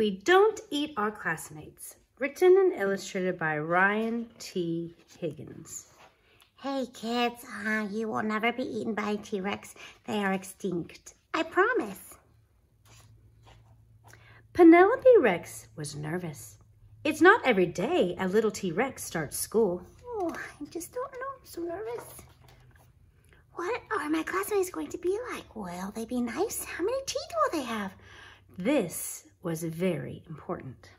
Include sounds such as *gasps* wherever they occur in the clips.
We Don't Eat Our Classmates, written and illustrated by Ryan T. Higgins. Hey kids, uh, you will never be eaten by a T-Rex. They are extinct. I promise. Penelope Rex was nervous. It's not every day a little T-Rex starts school. Oh, I just don't know. I'm so nervous. What are my classmates going to be like? Will they be nice? How many teeth will they have? This was very important.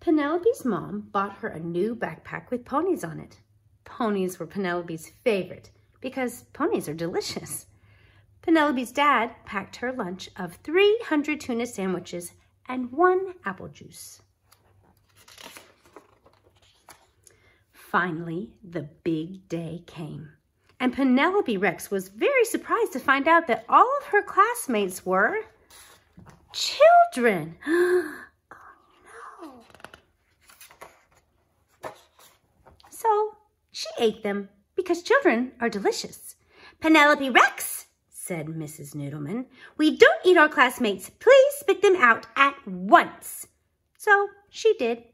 Penelope's mom bought her a new backpack with ponies on it. Ponies were Penelope's favorite because ponies are delicious. Penelope's dad packed her lunch of 300 tuna sandwiches and one apple juice. Finally, the big day came. And Penelope Rex was very surprised to find out that all of her classmates were children. *gasps* Oh, so she ate them because children are delicious. Penelope Rex, said Mrs. Noodleman, we don't eat our classmates. Please spit them out at once. So she did.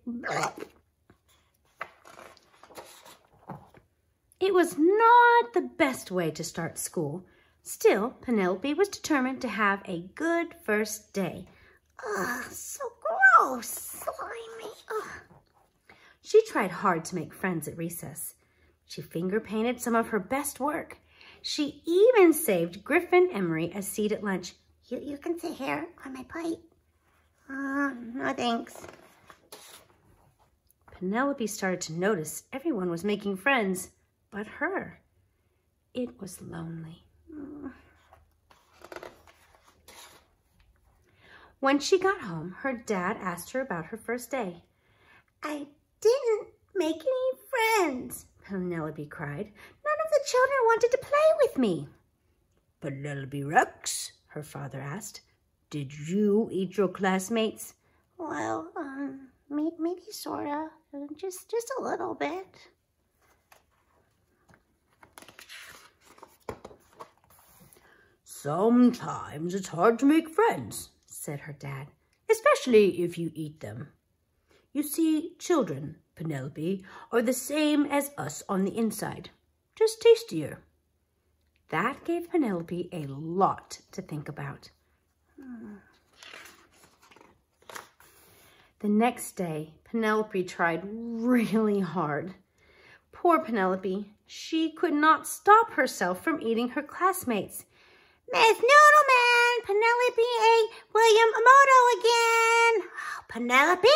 It was not the best way to start school. Still, Penelope was determined to have a good first day. Ugh, so gross, slimy. Ugh. She tried hard to make friends at recess. She finger painted some of her best work. She even saved Griffin Emery a seat at lunch. You, you can sit here on my plate. Uh, no thanks. Penelope started to notice everyone was making friends, but her. It was lonely. When she got home, her dad asked her about her first day. I didn't make any friends, Penelope cried. None of the children wanted to play with me. Penelope Rex, her father asked, did you eat your classmates? Well, um, maybe sorta, just just a little bit. Sometimes it's hard to make friends, said her dad, especially if you eat them. You see, children, Penelope, are the same as us on the inside, just tastier. That gave Penelope a lot to think about. The next day, Penelope tried really hard. Poor Penelope, she could not stop herself from eating her classmates. Miss Noodleman, Penelope A. William Amoto again. *gasps* Penelope?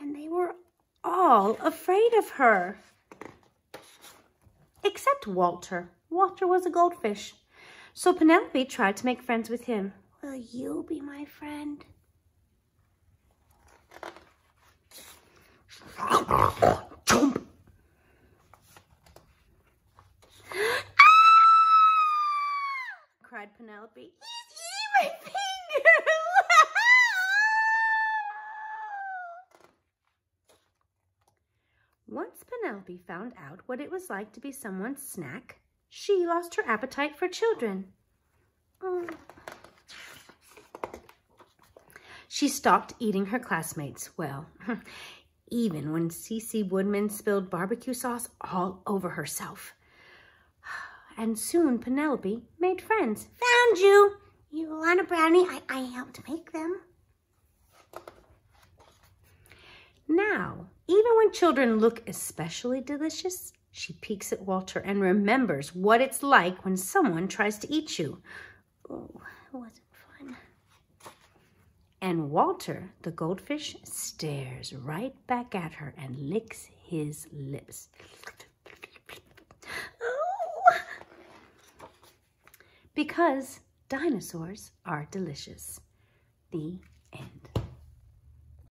And they were all afraid of her. Except Walter. Walter was a goldfish. So Penelope tried to make friends with him. Will you be my friend? Cried Penelope. He's eating my fingers! Once Penelope found out what it was like to be someone's snack, she lost her appetite for children. Mm. She stopped eating her classmates. Well, *laughs* even when Cece Woodman spilled barbecue sauce all over herself. And soon Penelope made friends. Found you! You want a brownie? I, I helped make them. Now, even when children look especially delicious, she peeks at Walter and remembers what it's like when someone tries to eat you. Oh, it wasn't fun. And Walter, the goldfish, stares right back at her and licks his lips. Oh! Because dinosaurs are delicious. The